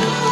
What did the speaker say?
Oh,